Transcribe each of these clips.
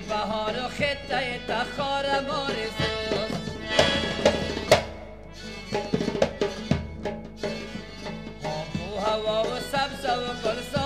بهار و خطه تخارم آب و هوا و سبز و گلزار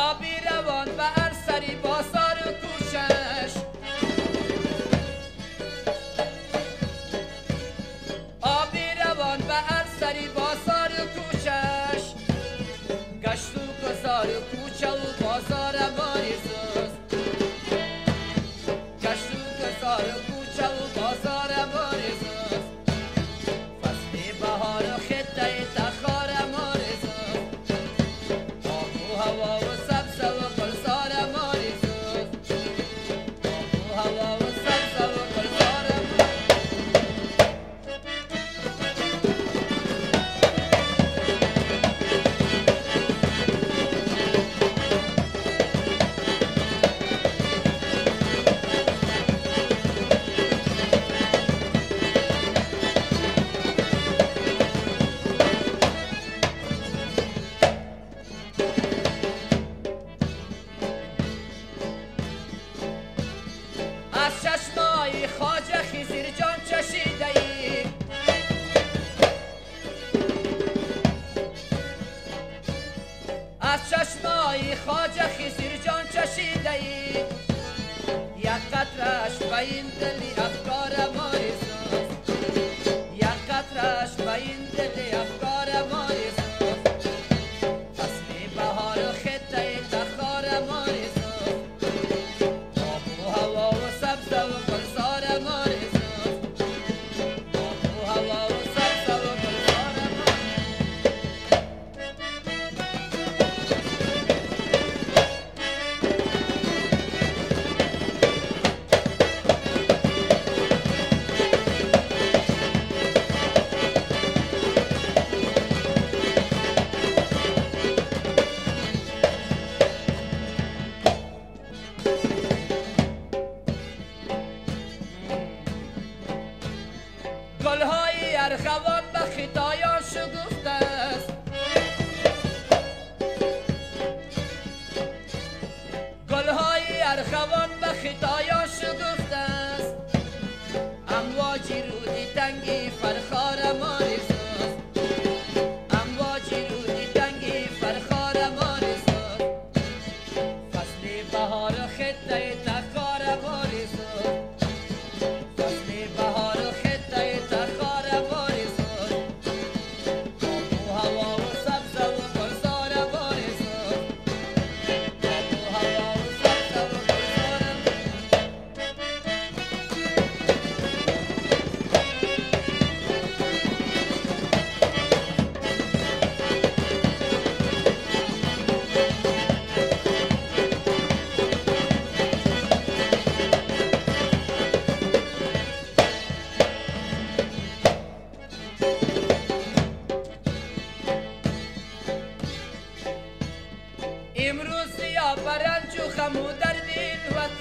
آبی روان و ارسری بازار کوشش. آبی روان و ارسری Sayın Kılıç. سیا برن چو خمو در دین وطن